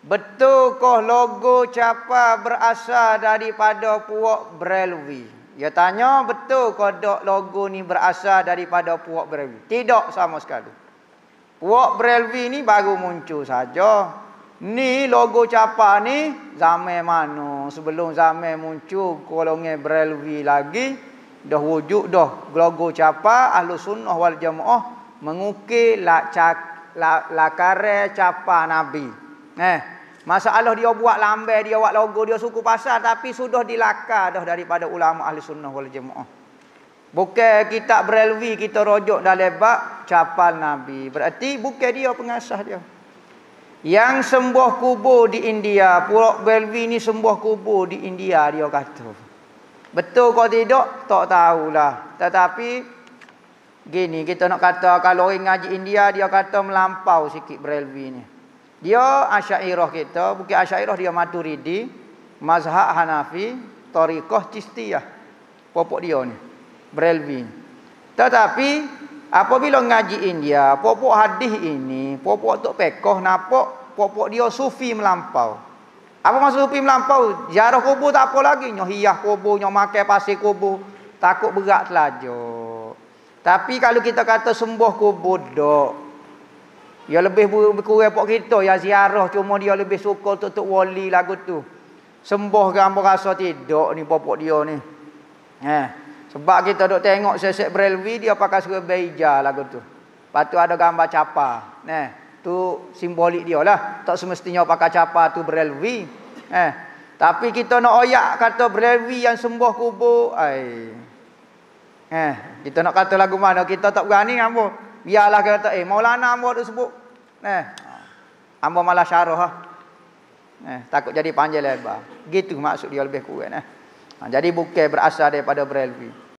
Betulkah logo capa berasal daripada puak Brelwi? Dia tanya, betul kau dok logo ni berasal daripada puak Brelwi? Tidak sama sekali. Puak Brelwi ni baru muncul saja. Ni logo capa ni zaman mana? Sebelum zaman muncul golongan Brelwi lagi, dah wujud dah logo capa ahlu sunnah wal jamaah mengukir la, cak, la, lakare capa Nabi. Eh, masalah dia buat lambai, dia buat logo, dia suku pasar tapi sudah dilakar dah daripada ulama ahli sunnah wal jemaah. Bukan kita berelwi, kita rojok dalam bab capal Nabi. Berarti bukan dia pengasah dia. Yang sembuh kubur di India, Pulau Belvi ni sembuh kubur di India dia kata. Betul kau tidak? Tak tahulah. Tetapi gini kita nak kata kalau orang ngaji India dia kata melampau sikit Belvi ni. Dia Asy'ariyah kita, bukan Asy'ariyah dia Maturidi, mazhab Hanafi, Tariqah Cistiyah. Popok dia ni. Brelvi. Tetapi apabila ngaji India, popok hadis ini, popok tok pekoh napok popok dia sufi melampau. Apa maksud sufi melampau? Jarah kubur tak apa lagi, nyoh hiyah kubur, nyoh makan pasir kubur, takut berat telajuk. Tapi kalau kita kata sembuh kubur dok, dia lebih kurang pok kita yang ziarah cuma dia lebih suka tutup wali lagu tu. Sembuh gambar rasa tidak ni popok dia ni. Eh, sebab kita duk tengok sesek Brelvi dia pakai surat beija lagu tu. Lepas tu ada gambar capa. Nah, tu simbolik dia lah. Tak semestinya pakai capa tu Brelvi. Eh, tapi kita nak oyak kata Brelvi yang sembuh kubur. Ai. Eh, kita nak kata lagu mana kita tak berani apa. Biarlah kata eh Maulana ambo tu sebut Eh. Hamba malah syarah. Ha. Eh, takut jadi panjang lebar. Gitu maksud dia lebih kurang eh. Ha, jadi bukan berasal daripada Brelvi.